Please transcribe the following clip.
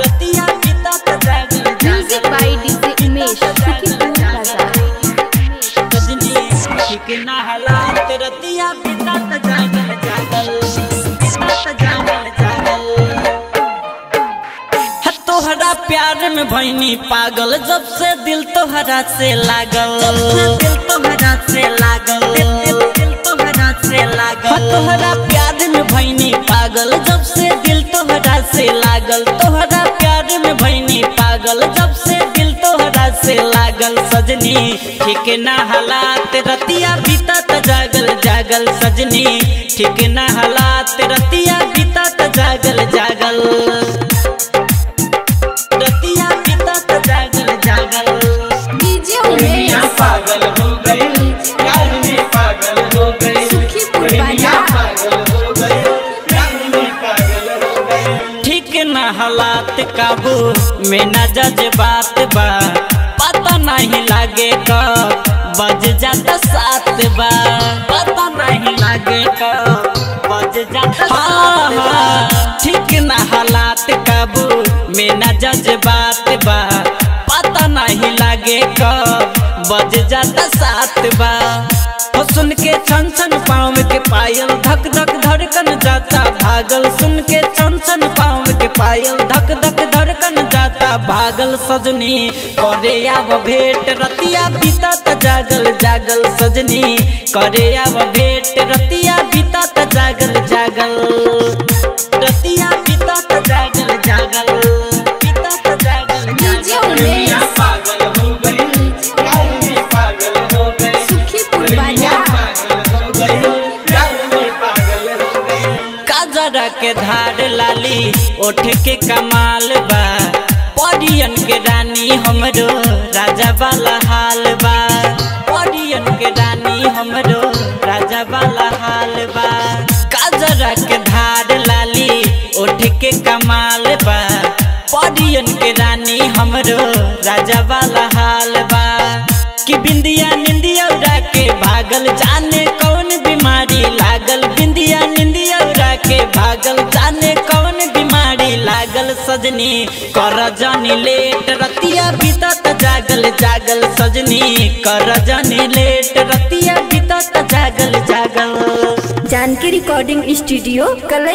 रतिया बीतत जागल music by DJ Umesh Sukhipur Bazar सजनी ठीक ना हालात रतिया बीतत जागल जागल बीतत जागल जागल। तोहरा प्यार में भैनी पागल जब से दिल तोहरा से लागल। दिल तोहरा पागल, जब से दिल तोहरा से लागल, तोहरा प्यार में भैनी पागल, जब से दिल तोहरा से लागल, सजनी ठीक ना हालात, रतिया बीता जागल जागल, सजनी ठीक ना हालात, रतिया गए ठीक न हालात काबू में न जज्बात बा। पता नहीं लागे कब बज जाता सात बा। पता नहीं लागे कब बज जाता हाँ हाँ ठीक न हालात काबू में न जज्बात बा। पता नहीं लागे कब बज जाता सात बा। सुन के छन छन पाँव के पायल धक धक धड़कन जाता भागल। सुन के पायल, धक धक धड़कन जाता भागल सजनी। करे आव भेट, रतिया बीतत जागल जागल सजनी। करे आव भेट, रतिया त जागल जागल। काजरा के धार लाली ओठ के कमाल बा। परियन के रानी हमरो, राजा वाला हाल बा। परियन के रानी हमरो, राजा वाला हाल बा। काजरा के धार लाली ओठ के कमाल बा। परियन के रानी हमरो, राजा वाला सजनी। कर जानी लेट, रतिया बीतत जागल जागल सजनी। कर जानी लेट, रतिया बीतत जागल जागल। जानकी रिकॉर्डिंग स्टूडियो, कलई।